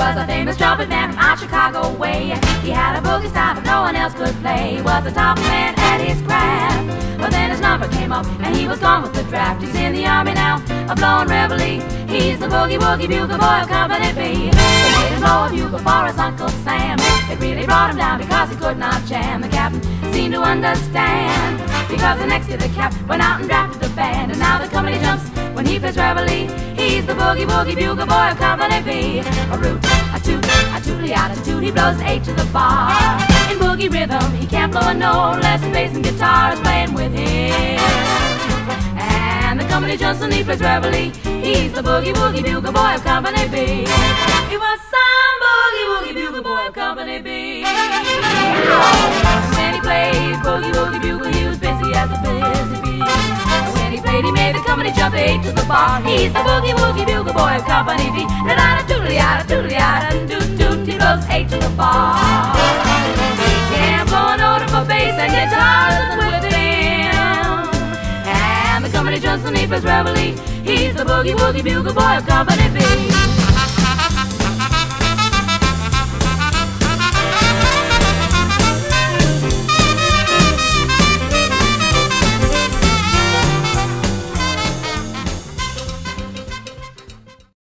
was a famous trumpet man from out Chicago way. He had a boogie style that no one else could play. He was a top man at his craft. But then his number came up and he was gone with the draft. He's in the army now, a blowing reveille. He's the boogie woogie bugle boy of Company B. They made him blow a bugle for his Uncle Sam. It really brought him down because he could not jam. The captain seemed to understand. Because the next year the cap went out and drafted a band. And now the company jumps when he plays reveille. He's the boogie woogie bugle boy of Company B. A root, a toot, a tootly out a toot. He blows eight to the bar. In boogie rhythm, he can't blow a note unless the bass and guitar is playing with him. And the company jumps when he plays reveille. He's the boogie woogie bugle boy of Company B. He was some boogie woogie bugle boy of Company B. busy as a busy bee. When he played, he made the company jump eight to the bar. He's the boogie woogie bugle boy of Company B. Da da da doodly da doodly da doot doot. He blows eight to the bar. He plays reveille. He's the boogie woogie bugle boy of Company B.